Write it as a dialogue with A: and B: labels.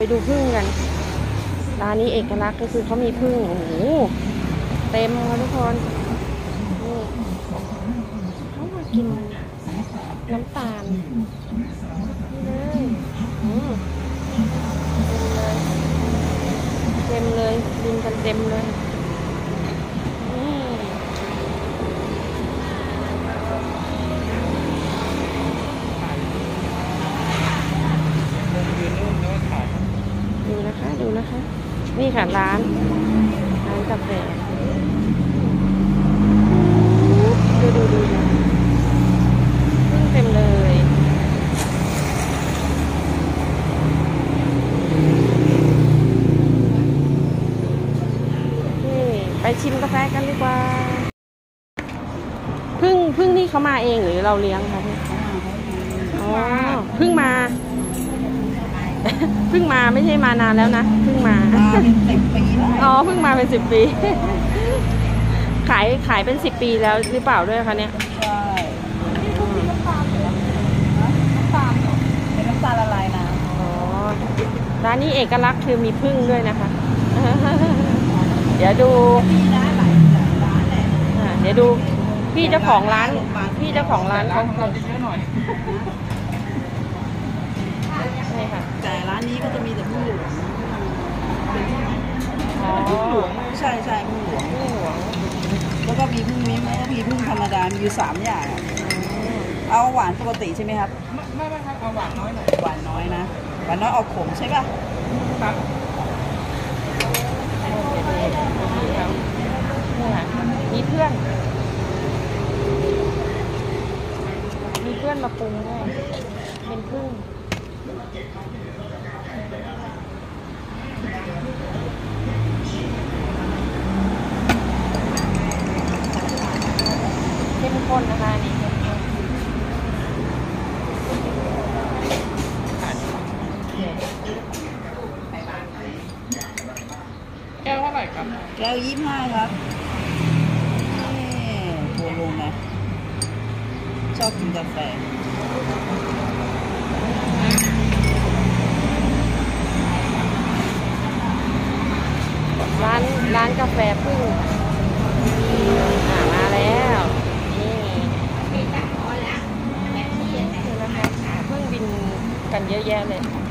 A: ไปดูพึ่งกัน ร้านนี้เอกลักษณ์ก็คือเขามีพึ่งโอ้โหเต็มค่ะทุกคน นี่เขามากินน้ำตาลนี่เลยเต็มเลย เต็มเลยกินกันเต็มเลย นี่ ดู นะคะดูนะคะ นี่ค่ะร้านร้านกาแฟดูดูดูดูพึ่งเต็มเลยนี่ไปชิมกาแฟกันดีกว่าพึ่งพึ่งนี่เขามาเองหรือเราเลี้ยงคะพี่อ๋อพึ่งมา เพิ่งมาไม่ใช่มานานแล้วนะเพิ่งมา
B: มาเป็นสิบปีแล้ว
A: อ๋อเพิ่งมาเป็นสิบปี ขายขายเป็นสิบปีแล้วหรือเปล่าด้วยคะเนี่ย
B: ใช่น้ำตาลเป็นน้ำตาลละลายน้
A: อ๋อร้านนี้เอกลักษณ์คือมีพึ่งด้วยนะคะ เดี๋ยวดูำ
B: มีร้านหลายร้านแหละ
A: อ่าเดี๋ยวดูพี่เจ้าของร้าน พี่เจ้าของร้านเขา
B: เราจะเยอะหน่อย
A: นี่ค่ะ
B: แต่ร้านนี้ก็จะมีแต่พึ่งหลวง
A: อ๋อ
B: พึ่งหลวงใช่ใช่พึ่งหลวง
A: พึ่งหลวง
B: แล้วก็มีพึ่งมิ้มแล้วก็มีพึ่งธรรมดา มีอยู่สามอย่าง เอาหวานปกติใช่ไหมครับ
C: ไม่ไม่ครับเอาหวานน้อยหน่อย
B: หวานน้อยนะ หวานน้อยออกขมใช่ป่ะ
C: ครับ
A: เดี๋ยวดูพี่เขานี่ค่ะมีเพื่อน มีเพื่อนมาปรุงด้วยเป็นพึ่ง เข้มข้นนะคะอันนี่เข้มข้นเนี่ย
C: แก้วเท่าไหร่ครับ
B: แก้วยี่ห้าครับนี่ทัวร์ลงนะ ชอบกินกาแฟ
A: ร้านร้านกาแฟพึ่งอ่ามาแล้ว นี่ นี่นะค